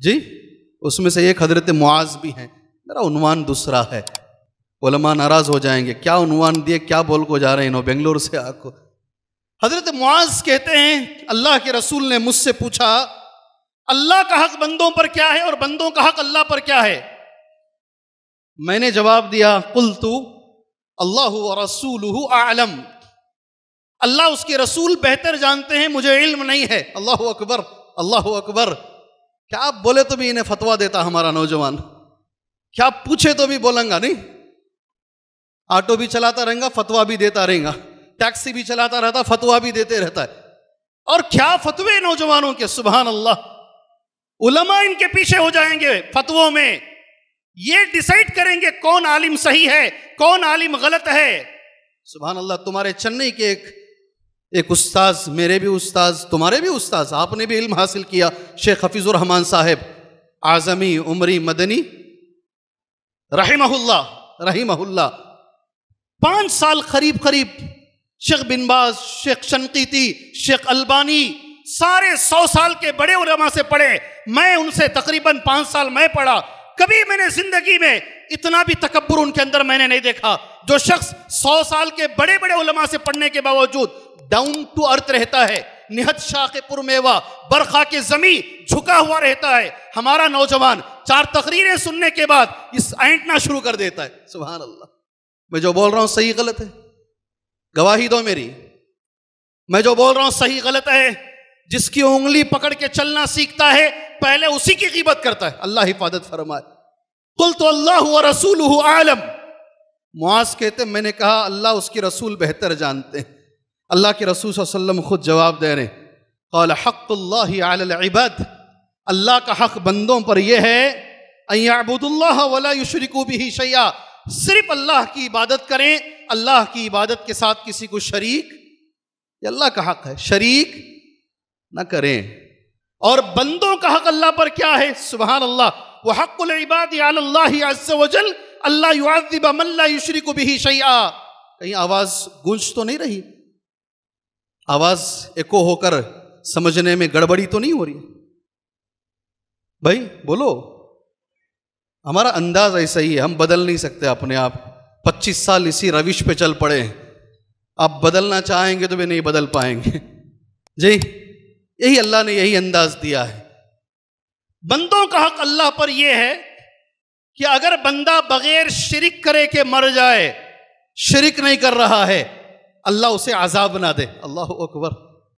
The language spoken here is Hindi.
जी, उसमें से एक हज़रत मुआज भी हैं। मेरा उनवान दूसरा है। उलमा नाराज़ हो जाएँगे, क्या उनवान दिए, क्या बोल को जा रहे हैं इन्हों बेंगलोर से आको हज़रत मुआज कहते हैं, अल्लाह के रसूल ने मुझसे पूछा, अल्लाह का हक बंदों पर क्या है और बंदों का हक अल्लाह पर क्या है? मैंने जवाब दिया कुल तू अल्लाह रसूल आलम। अल्लाह उसके रसूल बेहतर जानते हैं, मुझे इल्म नहीं है। अल्लाह अकबर अल्लाह अकबर। क्या आप बोले तो भी इन्हें फतवा देता हमारा नौजवान? क्या पूछे तो भी बोलेंगा, नहीं? ऑटो भी चलाता रहेगा, फतवा भी देता रहेगा। टैक्सी भी चलाता रहता, फतवा भी देते रहता है। और क्या फतवे नौजवानों के सुबह अल्लाह उलमा इनके पीछे हो जाएँगे फतवों में। ये डिसाइड करेंगे कौन आलिम सही है, कौन आलिम गलत है। सुबह अल्लाह तुम्हारे चेन्नई के एक एक उस्ताज, मेरे भी उस्ताज, तुम्हारे भी उस्ताज, आपने भी इल्म हासिल किया, शेख हफीज़ुर रहमान साहेब। आज़मी, उमरी, मदनी। रहीमहुल्ला रहीमहुल्ला पाँच साल करीब करीब Sheikh Bin Baz Sheikh Shinqiti, Sheikh अलबानी, सारे सौ साल के बड़े उलमा से पढ़े। मैं उनसे तकरीबन पाँच साल मैं पढ़ा। कभी मैंने ज़िंदगी में इतना भी तकबर उनके अंदर मैंने नहीं देखा, जो शख्स सौ साल के बड़े बड़े उलमा से पढ़ने के बावजूद डाउन टू अर्थ रहता है। निहत शाह के पुरमेवा, बरखा के जमी झुका हुआ रहता है। हमारा नौजवान चार तकरीरें सुनने के बाद इस ऐंटना शुरू कर देता है। सुबह अल्लाह मैं जो बोल रहा हूँ सही गलत है? गवाही दो मेरी। मैं जो बोल रहा हूँ सही गलत है? जिसकी उंगली पकड़ के चलना सीखता है, पहले उसी की कीमत करता है। अल्लाह हिफाजत फरमाए। कुल तो अल्लाह हुआ रसूल आलम। मुआज कहते मैंने कहा, अल्लाह उसकी रसूल बेहतर जानते हैं। अल्लाह के रसूल वसल्लम खुद जवाब दे रहे कौल हक़ल्लाबद अल्लाह का हक बंदों पर यह है अयाबुदुल्लाह वला युशरिकू भी शैया सिर्फ़ अल्लाह की इबादत करें, अल्लाह की इबादत के साथ किसी को शरीक, ये अल्लाह का हक है, शरीक न करें। और बंदों का हक अल्लाह पर क्या है? सुबह अल्लाह वह हक़ुल इबाद वजल अल्लाह युआज़िब मल्ला युशरिकु बिही शैया कहीं आवाज़ गूंज तो नहीं रही? आवाज़ एको होकर समझने में गड़बड़ी तो नहीं हो रही? भाई, बोलो। हमारा अंदाज ऐसा ही है, हम बदल नहीं सकते अपने आप। 25 साल इसी रविश पे चल पड़े हैं। आप बदलना चाहेंगे तो भी नहीं बदल पाएँगे। जी, यही अल्लाह ने यही अंदाज दिया है। बंदों का हक अल्लाह पर यह है कि अगर बंदा बगैर शिरक करे के मर जाए, शिरिक नहीं कर रहा है अल्लाह उसे आजाब ना दे। अल्लाह अकबर।